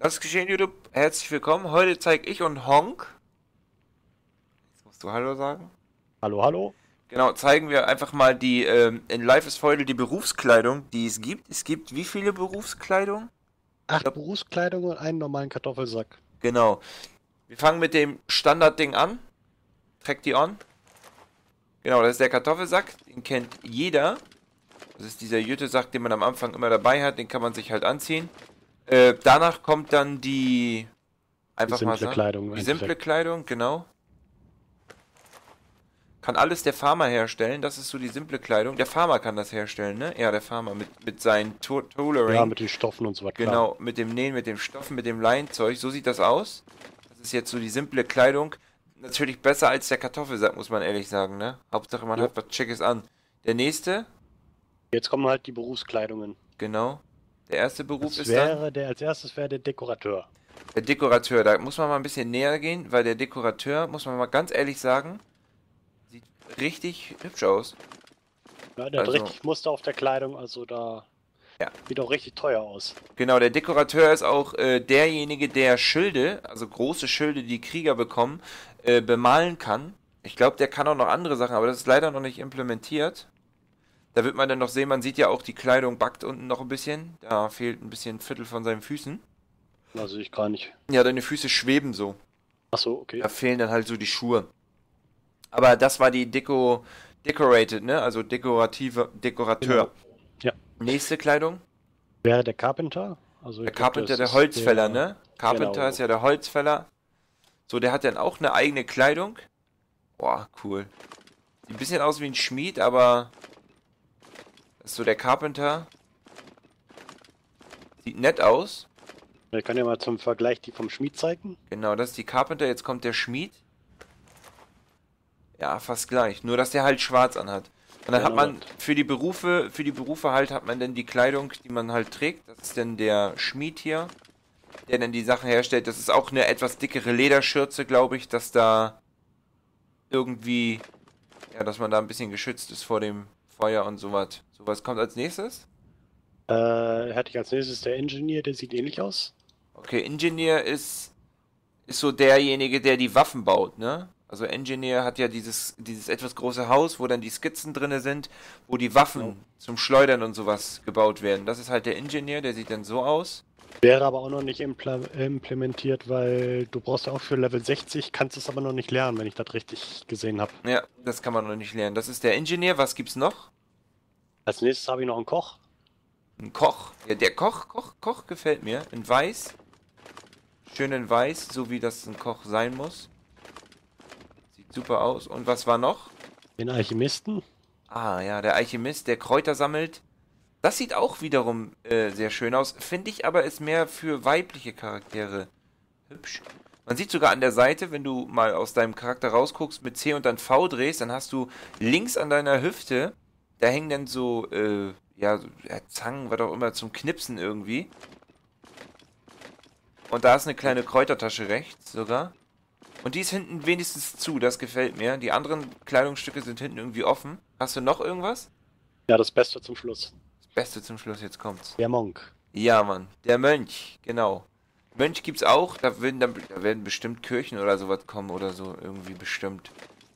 Das ist geschehen, YouTube. Herzlich willkommen. Heute zeige ich und Honk. Jetzt musst du Hallo sagen. Hallo, hallo. Genau, zeigen wir einfach mal die, ähm, in Life is Feudal die Berufskleidung, die es gibt. Es gibt wie viele Berufskleidung? Acht Berufskleidung und einen normalen Kartoffelsack. Genau. Wir fangen mit dem Standardding an. Track die on. Genau, das ist der Kartoffelsack. Den kennt jeder. Das ist dieser Jüte-Sack, den man am Anfang immer dabei hat. Den kann man sich halt anziehen. Äh, danach kommt dann die einfach die mal simple sagen, Kleidung. die im simple Endeffekt. Kleidung, genau. Kann alles der Farmer herstellen. Das ist so die simple Kleidung. Der Farmer kann das herstellen, ne? Ja, der Farmer mit, mit seinen to Tolering. Ja, mit den Stoffen und so klar. Genau, mit dem Nähen, mit dem Stoffen, mit dem Leinzeug. So sieht das aus. Das ist jetzt so die simple Kleidung. Natürlich besser als der Kartoffelsack, muss man ehrlich sagen, ne? Hauptsache man Jo. hat was Schickes an. Der nächste, Jetzt kommen halt die Berufskleidungen. genau. Der erste Beruf Das ist dann wäre der als erstes wäre der Dekorateur. der Dekorateur. Da muss man mal ein bisschen näher gehen, weil der Dekorateur, muss man mal ganz ehrlich sagen, sieht richtig hübsch aus. Ja, der Also- hat richtig Muster auf der Kleidung, also da Ja. sieht auch richtig teuer aus. Genau, der Dekorateur ist auch äh, derjenige, der Schilde, also große Schilde, die Krieger bekommen, äh, bemalen kann. Ich glaube, der kann auch noch andere Sachen, aber das ist leider noch nicht implementiert. Da wird man dann noch sehen, man sieht ja auch, die Kleidung backt unten noch ein bisschen. Da fehlt ein bisschen ein Viertel von seinen Füßen. Also ich gar nicht. Ja, deine Füße schweben so. Achso, okay. Da fehlen dann halt so die Schuhe. Aber das war die Deko, Decorated, ne? Also dekorative Dekorateur. Genau. Ja. Nächste Kleidung. Wäre der Carpenter? Also Der glaub, Carpenter, der Holzfäller, der- ne? Carpenter genau. ist ja der Holzfäller. So, der hat dann auch eine eigene Kleidung. Boah, cool. Sieht ein bisschen aus wie ein Schmied, aber so der Carpenter. Sieht nett aus. Ich kann ja mal zum Vergleich die vom Schmied zeigen. Genau, das ist die Carpenter. Jetzt kommt der Schmied. Ja, fast gleich. Nur, dass der halt schwarz anhat. Und dann hat Genau. man für die Berufe, für die Berufe halt hat man dann die Kleidung, die man halt trägt. Das ist dann der Schmied hier, der dann die Sachen herstellt. Das ist auch eine etwas dickere Lederschürze, glaube ich, dass da irgendwie, ja, dass man da ein bisschen geschützt ist vor dem Feuer und sowas. Sowas kommt als nächstes. Äh, hätte ich als nächstes der Engineer, der sieht ähnlich aus. Okay, Engineer ist, ist so derjenige, der die Waffen baut, ne? Also Engineer hat ja dieses, dieses etwas große Haus, wo dann die Skizzen drinne sind, wo die Waffen Ja. zum Schleudern und sowas gebaut werden. Das ist halt der Engineer, der sieht dann so aus. Wäre aber auch noch nicht impl implementiert, weil du brauchst ja auch für Level 60, kannst es aber noch nicht lernen, wenn ich das richtig gesehen habe. Ja, das kann man noch nicht lernen. Das ist der Engineer. Was gibt's noch? Als nächstes habe ich noch einen Koch. Ein Koch. Ja, der Koch, Koch, Koch gefällt mir. In weiß. Schön in weiß, so wie das ein Koch sein muss. Sieht super aus. Und was war noch? Den Alchemisten. Ah, ja, der Alchemist, der Kräuter sammelt. Das sieht auch wiederum äh, sehr schön aus. Finde ich aber ist mehr für weibliche Charaktere hübsch. Man sieht sogar an der Seite, wenn du mal aus deinem Charakter rausguckst, mit C und dann V drehst, dann hast du links an deiner Hüfte, da hängen dann so, äh, ja, Zangen, was auch immer, zum Knipsen irgendwie. Und da ist eine kleine Kräutertasche rechts sogar. Und die ist hinten wenigstens zu, das gefällt mir. Die anderen Kleidungsstücke sind hinten irgendwie offen. Hast du noch irgendwas? Ja, das Beste zum Schluss. Das Beste zum Schluss, jetzt kommt's. Der Monk. Ja, Mann. Der Mönch, genau. Mönch gibt's auch, da werden, da werden bestimmt Kirchen oder sowas kommen oder so, irgendwie bestimmt.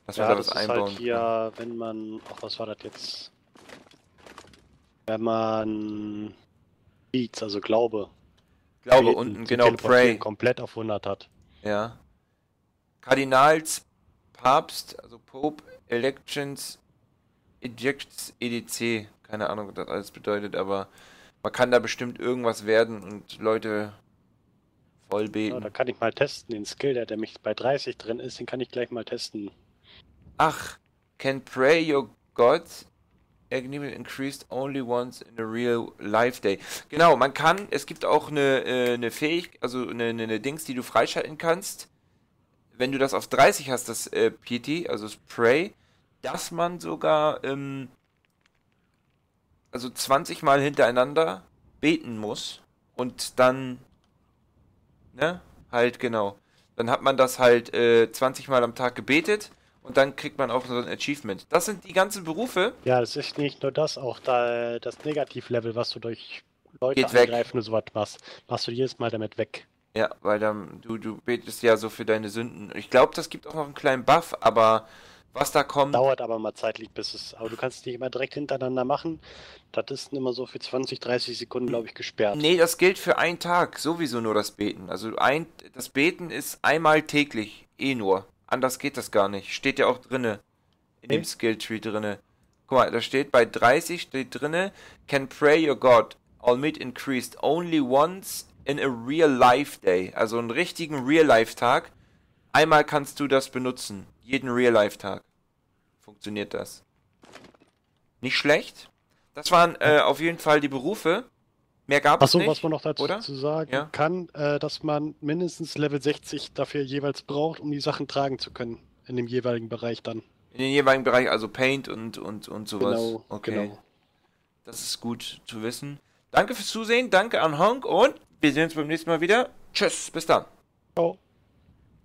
Man Ja, da das was ist einbauen halt hier, wenn man, ach, was war das jetzt? Wenn man Beats, also Glaube. Glaube Beten unten, genau, Pray. komplett auf 100 hat. Ja. Kardinals, Papst, also Pope, Elections, Ejects, EDC. Keine Ahnung, was das alles bedeutet, aber man kann da bestimmt irgendwas werden und Leute voll Ja, beten. da kann ich mal testen, den Skill, der, der mich bei 30 drin ist, den kann ich gleich mal testen. Ach, can pray your God agony increased only once in a real life day. Genau, man kann, es gibt auch eine, äh, eine Fähigkeit, also eine, eine, Dings, die du freischalten kannst, wenn du das auf 30 hast, das äh, PT, also das Pray, dass man sogar, ähm, also 20 Mal hintereinander beten muss und dann, ne, halt genau. Dann hat man das halt äh, 20 Mal am Tag gebetet und dann kriegt man auch so ein Achievement. Das sind die ganzen Berufe. Ja, das ist nicht nur das, auch da das Negativlevel, was du durch Leute Geht weg. angreifen und sowas machst, machst du jedes Mal damit weg. Ja, weil dann, du, du betest ja so für deine Sünden. Ich glaube, das gibt auch noch einen kleinen Buff, aber was da kommt. Dauert aber mal zeitlich, bis es. Aber du kannst es nicht immer direkt hintereinander machen. Das ist immer so für 20, 30 Sekunden, glaube ich, gesperrt. Nee, das gilt für einen Tag, sowieso nur das Beten. Also ein, das Beten ist einmal täglich, eh nur. Anders geht das gar nicht. Steht ja auch drinne. In dem Okay. Skilltree drinne. Guck mal, da steht bei 30 steht drinne, can pray your God, all meat increased only once in a real life day. Also einen richtigen Real Life Tag. Einmal kannst du das benutzen. Jeden Real Life Tag. Funktioniert das. Nicht schlecht. Das waren äh, auf jeden Fall die Berufe. Mehr gab es Achso, nicht. was man noch dazu oder? zu sagen Ja. kann, äh, dass man mindestens Level 60 dafür jeweils braucht, um die Sachen tragen zu können. In dem jeweiligen Bereich dann. In den jeweiligen Bereich, also Paint und, und, und sowas. Genau, okay. genau. Das ist gut zu wissen. Danke fürs Zusehen, danke an Honk und wir sehen uns beim nächsten Mal wieder. Tschüss, bis dann. Ciao.